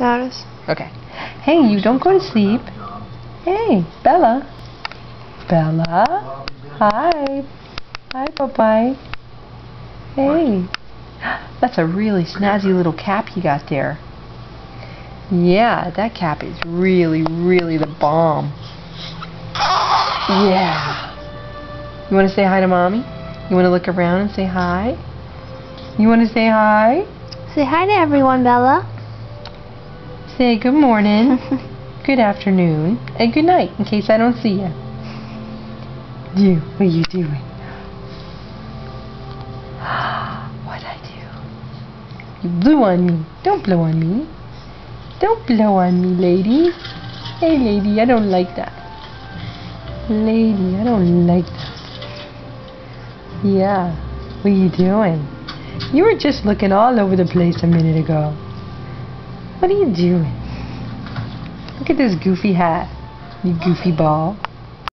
Notice. Okay. Hey, you don't go to sleep. Hey, Bella. Bella. Hi. Hi, Popeye. Hey. That's a really snazzy little cap you got there. Yeah, that cap is really, really the bomb. Yeah. You want to say hi to Mommy? You want to look around and say hi? You want to say hi? Say hi to everyone, Bella. Say good morning, good afternoon, and good night in case I don't see you. You, what are you doing? What'd I do? You blew on me. Don't blow on me. Don't blow on me, lady. Hey, lady, I don't like that. Lady, I don't like that. Yeah, what are you doing? You were just looking all over the place a minute ago. What are you doing? Look at this goofy hat, you goofy ball.